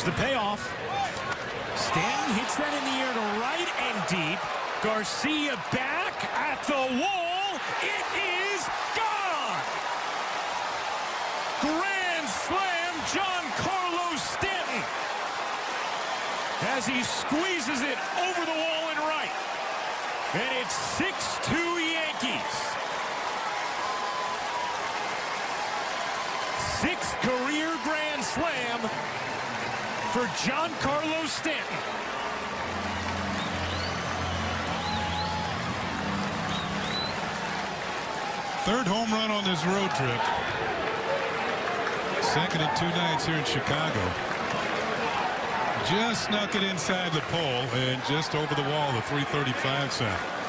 Here's the payoff. Stanton hits that in the air to right and deep. Garcia back at the wall. It is gone. Grand slam, John Carlos Stanton. As he squeezes it over the wall and right. And it's 6-2 Yankees. Sixth career grand slam for Giancarlo Stanton. Third home run on this road trip. Second in two nights here in Chicago. Just snuck it inside the pole and just over the wall, the 335 cent.